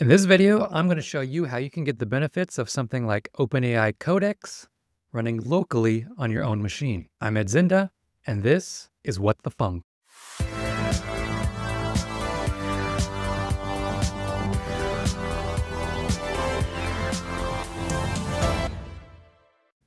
In this video, I'm going to show you how you can get the benefits of something like OpenAI Codex running locally on your own machine. I'm Ed Zynda, and this is What the Func.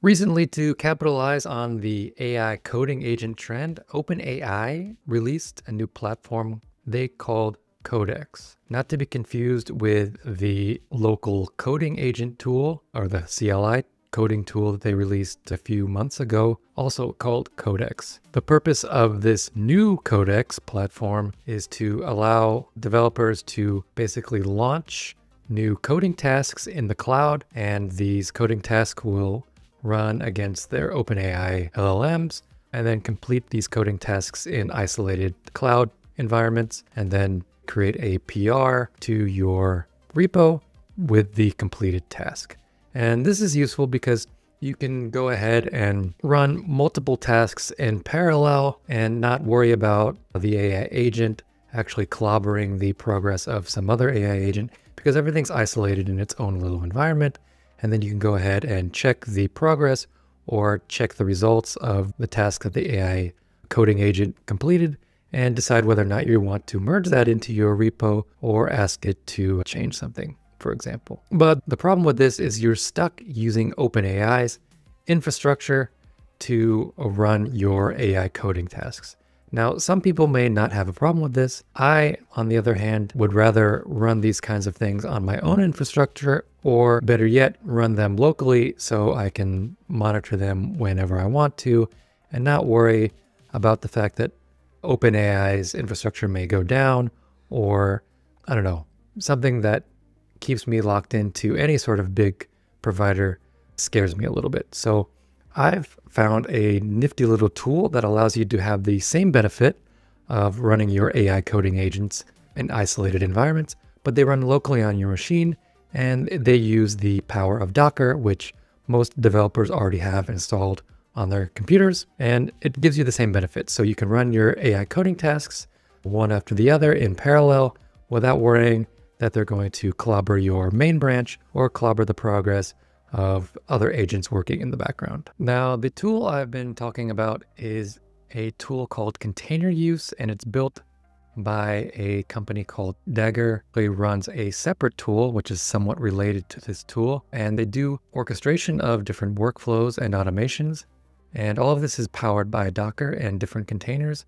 Recently, to capitalize on the AI coding agent trend, OpenAI released a new platform they called Codex. Not to be confused with the local coding agent tool or the CLI coding tool that they released a few months ago, also called Codex. The purpose of this new Codex platform is to allow developers to basically launch new coding tasks in the cloud, and these coding tasks will run against their OpenAI LLMs, and then complete these coding tasks in isolated cloud environments, and then create a PR to your repo with the completed task. And this is useful because you can go ahead and run multiple tasks in parallel and not worry about the AI agent actually clobbering the progress of some other AI agent because everything's isolated in its own little environment and then you can go ahead and check the progress or check the results of the task that the AI coding agent completed and decide whether or not you want to merge that into your repo or ask it to change something, for example. But the problem with this is you're stuck using OpenAI's infrastructure to run your AI coding tasks. Now, some people may not have a problem with this. I, on the other hand, would rather run these kinds of things on my own infrastructure, or better yet, run them locally so I can monitor them whenever I want to and not worry about the fact that OpenAI's infrastructure may go down, or I don't know, something that keeps me locked into any sort of big provider scares me a little bit. So I've found a nifty little tool that allows you to have the same benefit of running your AI coding agents in isolated environments, but they run locally on your machine and they use the power of Docker, which most developers already have installed on their computers, and it gives you the same benefits. So you can run your AI coding tasks one after the other in parallel without worrying that they're going to clobber your main branch or clobber the progress of other agents working in the background. Now, the tool I've been talking about is a tool called Container Use, and it's built by a company called Dagger. It runs a separate tool, which is somewhat related to this tool, and they do orchestration of different workflows and automations. And all of this is powered by Docker and different containers.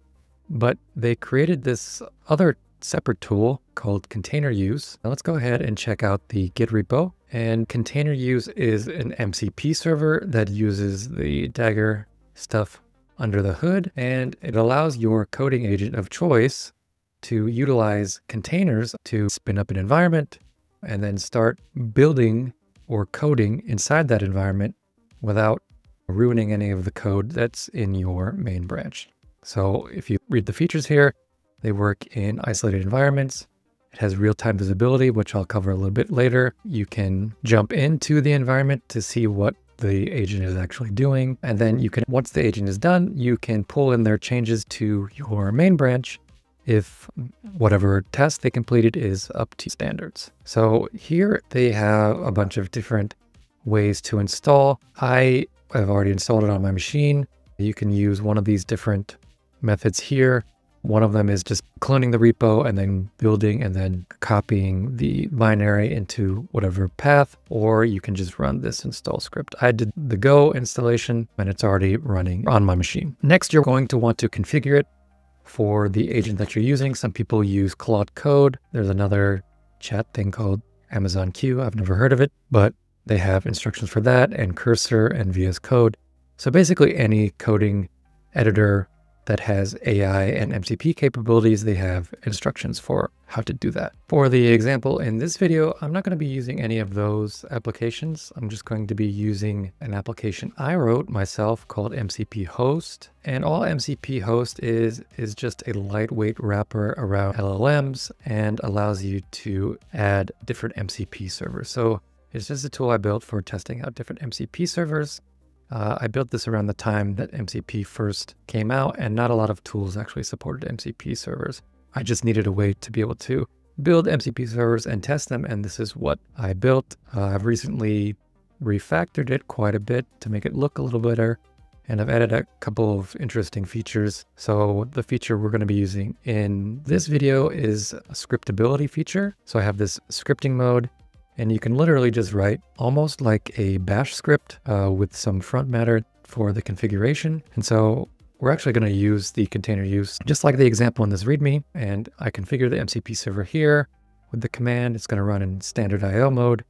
But they created this other separate tool called Container Use. Now let's go ahead and check out the Git repo. And Container Use is an MCP server that uses the Dagger stuff under the hood, and it allows your coding agent of choice to utilize containers to spin up an environment and then start building or coding inside that environment without ruining any of the code that's in your main branch. So if you read the features here, they work in isolated environments. It has real-time visibility, which I'll cover a little bit later. You can jump into the environment to see what the agent is actually doing. And then you can, once the agent is done, you can pull in their changes to your main branch if whatever test they completed is up to standards. So here they have a bunch of different ways to install. I have already installed it on my machine. You can use one of these different methods here. One of them is just cloning the repo and then building and then copying the binary into whatever path, or you can just run this install script. I did the Go installation and it's already running on my machine. Next, you're going to want to configure it for the agent that you're using. Some people use Claude Code. There's another chat thing called Amazon Q. I've never heard of it, but they have instructions for that and Cursor and VS Code. So basically any coding editor that has AI and MCP capabilities, they have instructions for how to do that. For the example in this video, I'm not going to be using any of those applications. I'm just going to be using an application I wrote myself called MCP Host. And all MCP Host is, is just a lightweight wrapper around LLMs and allows you to add different MCP servers. So it's just a tool I built for testing out different MCP servers. Uh, I built this around the time that MCP first came out, and not a lot of tools actually supported MCP servers. I just needed a way to be able to build MCP servers and test them. And this is what I built. Uh, I've recently refactored it quite a bit to make it look a little better. And I've added a couple of interesting features. So the feature we're going to be using in this video is a scriptability feature. So I have this scripting mode and you can literally just write almost like a bash script uh, with some front matter for the configuration. And so we're actually going to use the container use just like the example in this README. And I configure the MCP server here with the command. It's going to run in standard IO mode.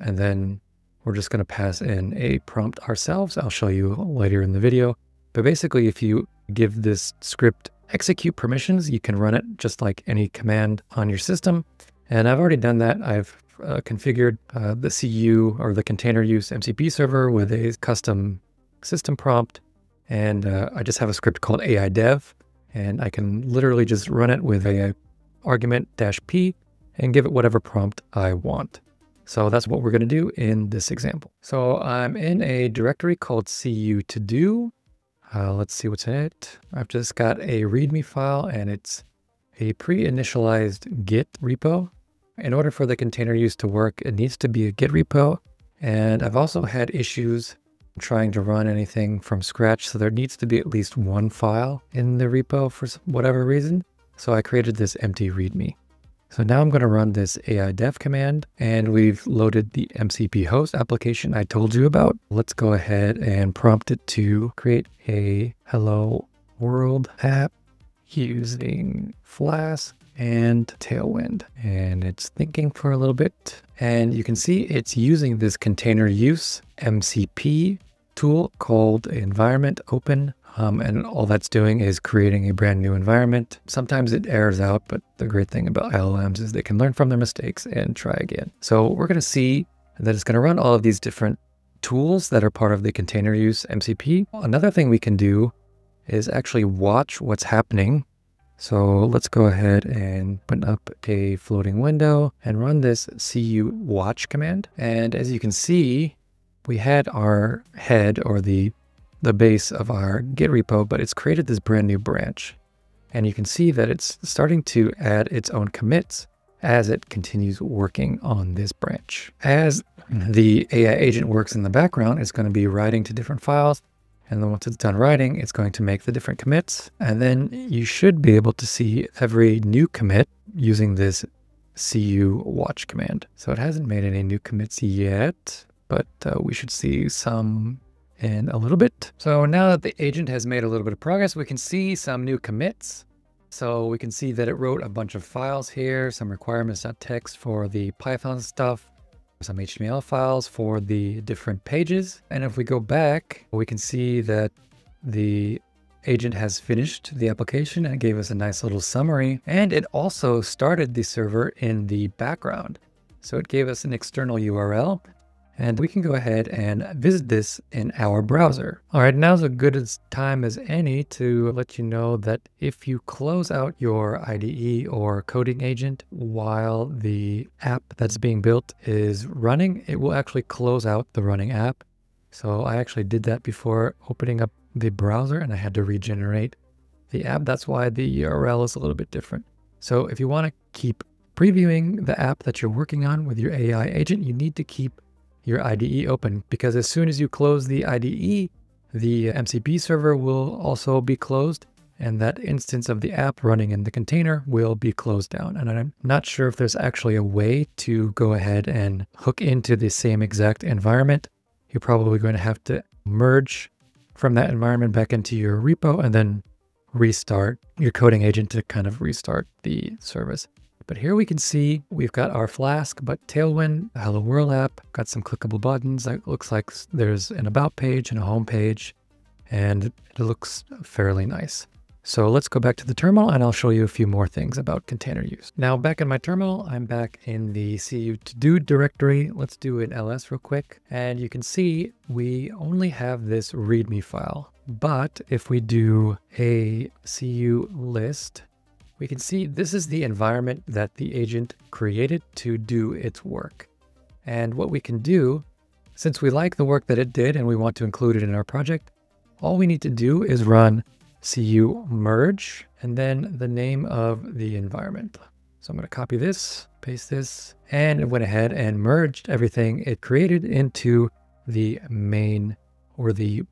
And then we're just going to pass in a prompt ourselves. I'll show you later in the video. But basically, if you give this script execute permissions, you can run it just like any command on your system. And I've already done that. I've uh, configured uh, the CU or the container use MCP server with a custom system prompt. And uh, I just have a script called AI dev, and I can literally just run it with a argument dash p and give it whatever prompt I want. So that's what we're going to do in this example. So I'm in a directory called cu to do. Uh, let's see what's in it. I've just got a README file and it's a pre-initialized Git repo. In order for the container use to work, it needs to be a Git repo. And I've also had issues trying to run anything from scratch. So there needs to be at least one file in the repo for whatever reason. So I created this empty README. So now I'm going to run this AI dev command and we've loaded the MCP host application I told you about. Let's go ahead and prompt it to create a hello world app using Flask and Tailwind. And it's thinking for a little bit. And you can see it's using this container use MCP tool called environment open um, and all that's doing is creating a brand new environment. Sometimes it errors out, but the great thing about LLMs is they can learn from their mistakes and try again. So we're going to see that it's going to run all of these different tools that are part of the container use MCP. Another thing we can do is actually watch what's happening. So let's go ahead and open up a floating window and run this cu watch command. And as you can see, we had our head or the the base of our Git repo, but it's created this brand new branch. And you can see that it's starting to add its own commits as it continues working on this branch. As the AI agent works in the background, it's going to be writing to different files. And then once it's done writing, it's going to make the different commits. And then you should be able to see every new commit using this cu watch command. So it hasn't made any new commits yet, but uh, we should see some in a little bit. So now that the agent has made a little bit of progress, we can see some new commits. So we can see that it wrote a bunch of files here, some requirements.txt for the Python stuff, some HTML files for the different pages. And if we go back, we can see that the agent has finished the application and gave us a nice little summary. And it also started the server in the background. So it gave us an external URL and we can go ahead and visit this in our browser. All right, now's as good time as any to let you know that if you close out your IDE or coding agent while the app that's being built is running, it will actually close out the running app. So I actually did that before opening up the browser and I had to regenerate the app. That's why the URL is a little bit different. So if you want to keep previewing the app that you're working on with your AI agent, you need to keep your IDE open because as soon as you close the IDE, the MCP server will also be closed and that instance of the app running in the container will be closed down. And I'm not sure if there's actually a way to go ahead and hook into the same exact environment. You're probably going to have to merge from that environment back into your repo and then restart your coding agent to kind of restart the service. But here we can see we've got our Flask, but Tailwind, Hello World app, got some clickable buttons. It looks like there's an about page and a home page, and it looks fairly nice. So let's go back to the terminal and I'll show you a few more things about container use. Now back in my terminal, I'm back in the cu to do directory. Let's do an ls real quick. And you can see we only have this readme file. But if we do a cu list we can see this is the environment that the agent created to do its work. And what we can do, since we like the work that it did and we want to include it in our project, all we need to do is run cu merge and then the name of the environment. So I'm going to copy this, paste this, and it went ahead and merged everything it created into the main or the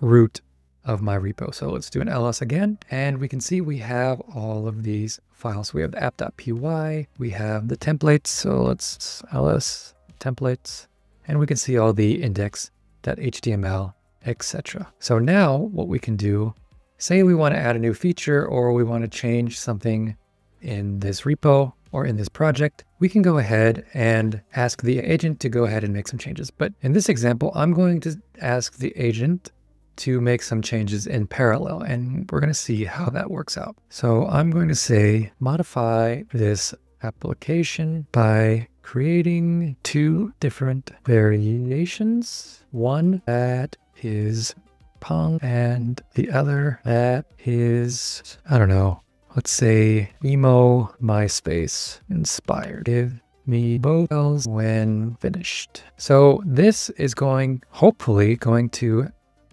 root of my repo. So let's do an ls again, and we can see we have all of these files. We have the app.py, we have the templates. So let's ls templates, and we can see all the index.html, etc. So now what we can do, say we want to add a new feature or we want to change something in this repo or in this project, we can go ahead and ask the agent to go ahead and make some changes. But in this example, I'm going to ask the agent to make some changes in parallel and we're going to see how that works out. So I'm going to say modify this application by creating two different variations. One that is Pong and the other that is, I don't know, let's say emo MySpace inspired. Give me both when finished. So this is going, hopefully going to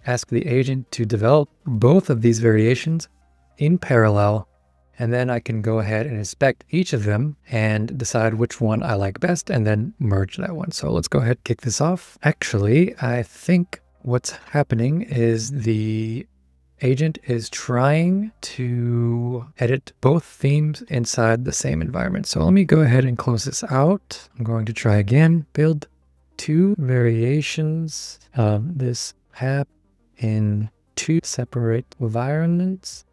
ask the agent to develop both of these variations in parallel and then I can go ahead and inspect each of them and decide which one I like best and then merge that one. So let's go ahead and kick this off. Actually, I think what's happening is the agent is trying to edit both themes inside the same environment. So let me go ahead and close this out. I'm going to try again, build two variations of this app in two separate environments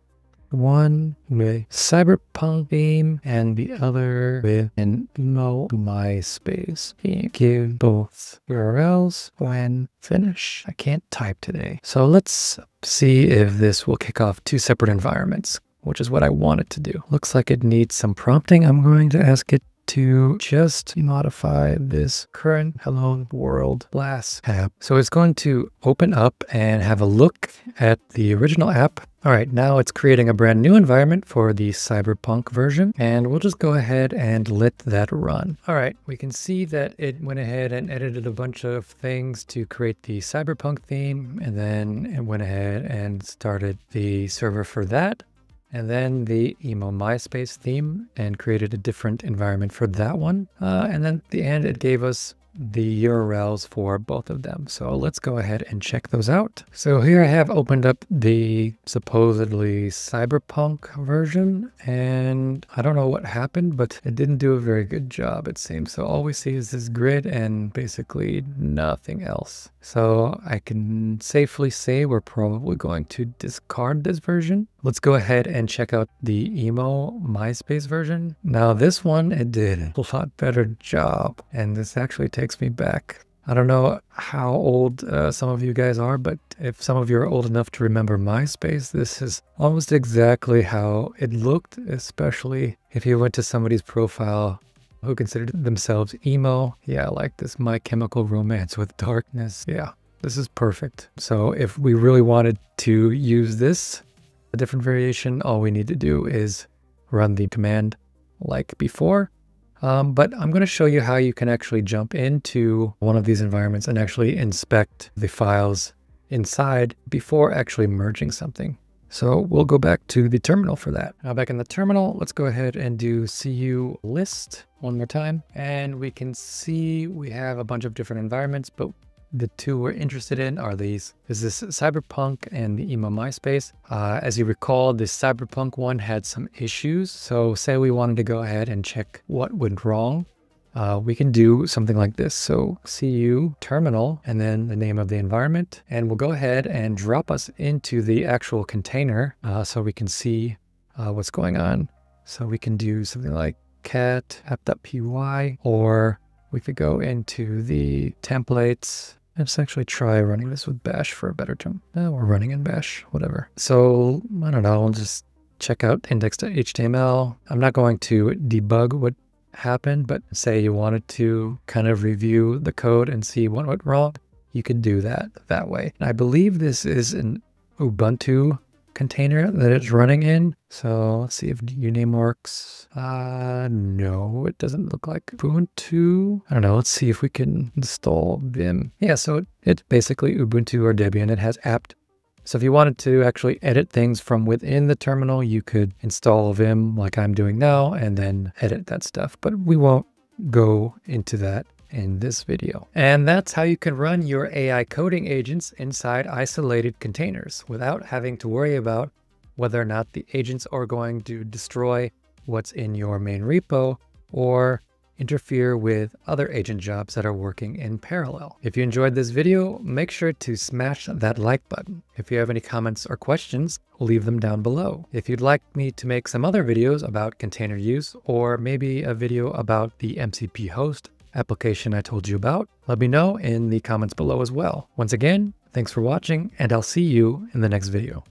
one with cyberpunk theme and the other with an emo MySpace theme. Give both URLs when finish. I can't type today. So let's see if this will kick off two separate environments, which is what I want it to do. Looks like it needs some prompting. I'm going to ask it to just modify this current Hello World Flask app. So it's going to open up and have a look at the original app. All right, now it's creating a brand new environment for the Cyberpunk version, and we'll just go ahead and let that run. All right, we can see that it went ahead and edited a bunch of things to create the Cyberpunk theme, and then it went ahead and started the server for that and then the emo MySpace theme and created a different environment for that one. Uh, and then at the end, it gave us the URLs for both of them. So let's go ahead and check those out. So here I have opened up the supposedly cyberpunk version and I don't know what happened, but it didn't do a very good job it seems. So all we see is this grid and basically nothing else. So I can safely say we're probably going to discard this version. Let's go ahead and check out the emo MySpace version. Now this one, it did a lot better job. And this actually takes me back. I don't know how old uh, some of you guys are, but if some of you are old enough to remember MySpace, this is almost exactly how it looked, especially if you went to somebody's profile who considered themselves emo. Yeah, I like this My Chemical Romance with darkness. Yeah, this is perfect. So if we really wanted to use this, a different variation, all we need to do is run the command like before um, but I'm going to show you how you can actually jump into one of these environments and actually inspect the files inside before actually merging something. So we'll go back to the terminal for that. Now back in the terminal, let's go ahead and do cu list one more time. And we can see we have a bunch of different environments, but the two we're interested in are these. Is this Cyberpunk and the emo MySpace. Uh, as you recall, this Cyberpunk one had some issues. So say we wanted to go ahead and check what went wrong. Uh, we can do something like this. So cu terminal and then the name of the environment. And we'll go ahead and drop us into the actual container uh, so we can see uh, what's going on. So we can do something like cat app.py or we could go into the templates. Let's actually try running this with bash for a better jump. No, we're running in bash, whatever. So I don't know, I'll just check out index.html. I'm not going to debug what happened, but say you wanted to kind of review the code and see what went wrong, you could do that that way. I believe this is an Ubuntu container that it's running in. So let's see if uname works. Uh, no, it doesn't look like Ubuntu. I don't know. Let's see if we can install Vim. Yeah, so it's basically Ubuntu or Debian. It has apt So if you wanted to actually edit things from within the terminal, you could install Vim like I'm doing now and then edit that stuff. But we won't go into that in this video. And that's how you can run your AI coding agents inside isolated containers without having to worry about whether or not the agents are going to destroy what's in your main repo or interfere with other agent jobs that are working in parallel. If you enjoyed this video, make sure to smash that like button. If you have any comments or questions, leave them down below. If you'd like me to make some other videos about container use, or maybe a video about the MCP host application I told you about, let me know in the comments below as well. Once again, thanks for watching, and I'll see you in the next video.